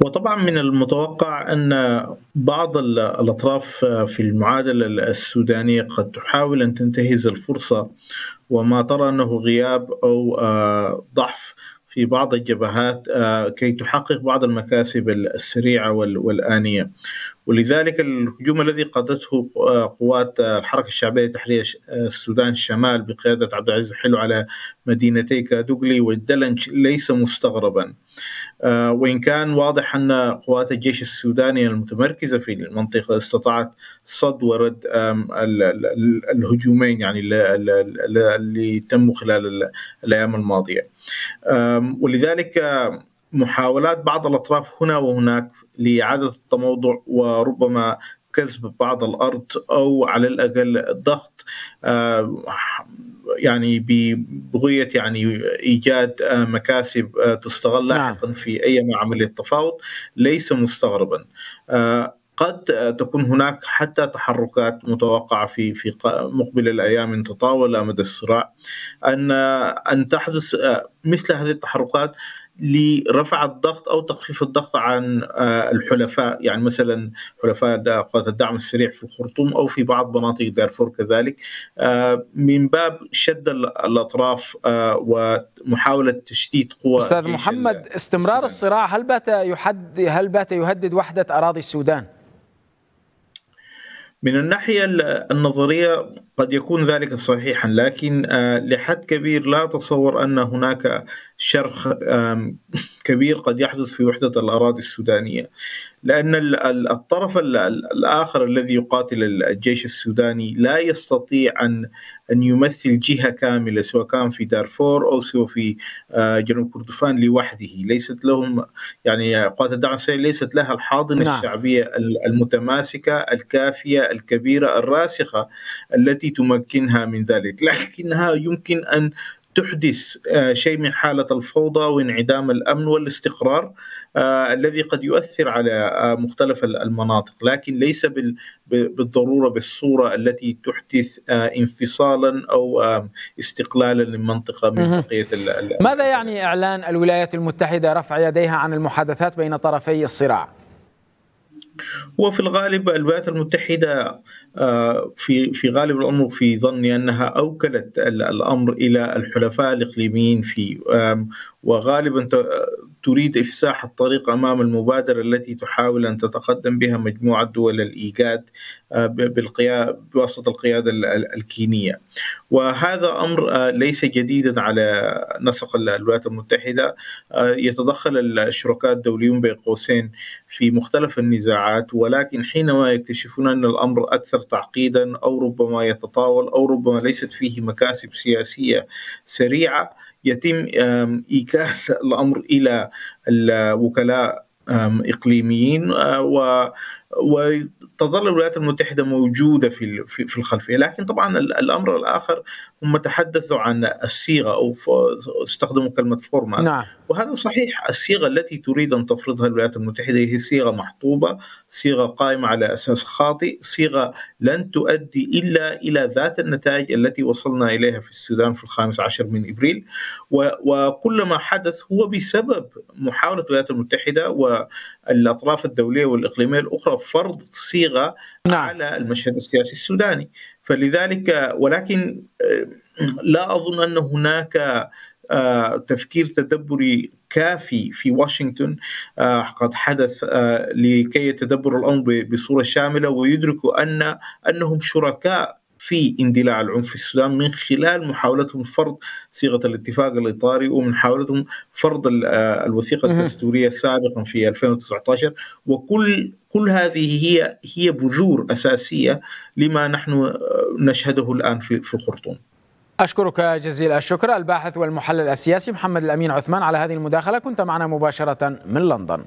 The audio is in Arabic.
وطبعا من المتوقع أن بعض الأطراف في المعادلة السودانية قد تحاول أن تنتهز الفرصة وما ترى أنه غياب أو ضعف في بعض الجبهات كي تحقق بعض المكاسب السريعة والآنية. ولذلك الهجوم الذي قادته قوات الحركة الشعبية لتحرير السودان الشمال بقيادة عبد العزيز حلو على مدينتي كادوغلي والدلنج ليس مستغربا. وإن كان واضح أن قوات الجيش السوداني المتمركزة في المنطقة استطاعت صد ورد الهجومين يعني اللي تموا خلال الأيام الماضية. ولذلك محاولات بعض الأطراف هنا وهناك لإعادة التموضع وربما كسب بعض الأرض أو على الأقل الضغط يعني ببغية يعني إيجاد مكاسب تستغل لاحقا في أي عمليه تفاوض ليس مستغربا. قد تكون هناك حتى تحركات متوقعة في في مقبل الأيام إن تطاول مدى الصراع. أن أن تحدث مثل هذه التحركات لرفع الضغط أو تخفيف الضغط عن الحلفاء. يعني مثلا حلفاء قوات الدعم السريع في الخرطوم أو في بعض مناطق دارفور كذلك. من باب شد الأطراف ومحاولة تشتيت قوى أستاذ محمد استمرار الصراع هل بات يحد هل بات يهدد وحدة أراضي السودان؟ من الناحية النظرية قد يكون ذلك صحيحا لكن لحد كبير لا أتصور أن هناك شرخ كبير قد يحدث في وحدة الأراضي السودانية لأن الطرف الآخر الذي يقاتل الجيش السوداني لا يستطيع أن أن يمثل جهة كاملة سواء كان في دارفور أو سواء في جنوب كردفان لوحده ليست لهم يعني قوات الدعم السريع ليست لها الحاضنة نعم. الشعبية المتماسكة الكافية الكبيرة الراسخة التي تمكنها من ذلك. لكنها يمكن أن تحدث شيء من حالة الفوضى وانعدام الأمن والاستقرار الذي قد يؤثر على مختلف المناطق. لكن ليس بالضرورة بالصورة التي تحدث انفصالا أو استقلالا للمنطقة من بقية ماذا يعني إعلان الولايات المتحدة رفع يديها عن المحادثات بين طرفي الصراع؟ وفي الغالب الولايات المتحدة في في غالب الامر في ظني أنها أوكلت الأمر إلى الحلفاء الإقليميين في وغالبا تريد إفساح الطريق أمام المبادرة التي تحاول أن تتقدم بها مجموعة دول الإيجاد بالقيادة بواسطة القيادة الكينية. وهذا أمر ليس جديدا على نسق الولايات المتحدة. يتدخل الشركاء الدوليون بين قوسين في مختلف النزاعات ولكن حينما يكتشفون أن الأمر أكثر تعقيدا أو ربما يتطاول أو ربما ليست فيه مكاسب سياسية سريعة يتم ايكال الأمر إلى الوكلاء إقليميين و وتظل الولايات المتحدة موجودة في في الخلفيه لكن طبعا الأمر الآخر هم تحدثوا عن الصيغة أو استخدموا كلمة فورمات نعم. وهذا صحيح. الصيغة التي تريد أن تفرضها الولايات المتحدة هي صيغة محطوبة صيغة قائمة على أساس خاطئ صيغة لن تؤدي إلا إلى ذات النتائج التي وصلنا إليها في السودان في الخامس عشر من إبريل. وكل ما حدث هو بسبب محاولة الولايات المتحدة والأطراف الدولية والإقليمية الأخرى فرض صيغه نعم. على المشهد السياسي السوداني فلذلك ولكن لا أظن أن هناك تفكير تدبري كافي في واشنطن قد حدث لكي يتدبروا الأمر بصورة شاملة ويدركوا ان أنهم شركاء في اندلاع العنف في السودان من خلال محاولتهم فرض صيغة الاتفاق الإطاري ومن محاولتهم فرض الوثيقة الدستورية سابقا في 2019 وكل كل هذه هي هي بذور أساسية لما نحن نشهده الآن في في الخرطوم. أشكرك جزيل الشكر. الباحث والمحلل السياسي محمد الأمين عثمان على هذه المداخلة. كنت معنا مباشرة من لندن.